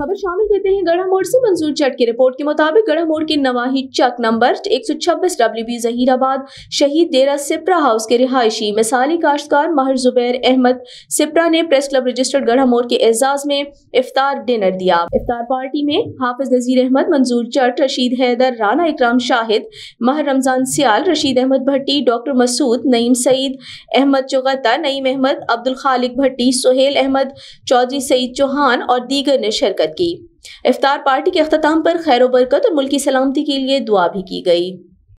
खबर शामिल करते हैं गढ़ा मोड़ से मंजूर चट की रिपोर्ट के मुताबिक गढ़ा मोड़ के नवाही चक नंबर एक सौ छब्बीस डब्ल्यू बी जहीराबाद, शहीद डेरा सिप्रा हाउस के रिहायशी मिसाली काश्तकार माहिर जुबैर अहमद सिप्रा ने प्रेस क्लब रजिस्टर्ड गढ़ा मोड़ के एजाज में इफ्तार डिनर दिया। इफ्तार पार्टी में हाफिज नजीर अहमद, मंजूर चट, रशीद हैदर, राना इकराम शाहिद माह रमज़ान सियाल, रशीद अहमद भट्टी, डॉक्टर मसूद, नईम सईद अहमद चुगता नईम अहमद, अब्दुल खालिक भट्टी, सोहेल अहमद, चौधरी सईद चौहान और दीगर ने शिरकत की। इफ्तार पार्टी के अख्ताम पर खैर बरकत और मुल्की सलामती के लिए दुआ भी की गई।